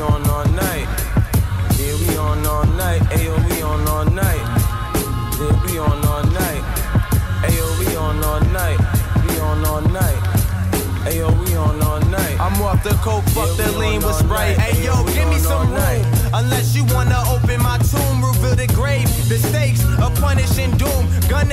on all night. Yeah, we on all night. Ayo, we on all night. Yeah, we on all night. Ayo, we on all night. We on all night. Ayo, we on all night. I'm off the coke, fuck Yeah, the lean what's with Ayo, Sprite. give me some room. Unless you wanna open my tomb, reveal the grave. The stakes of punishing doom. Gun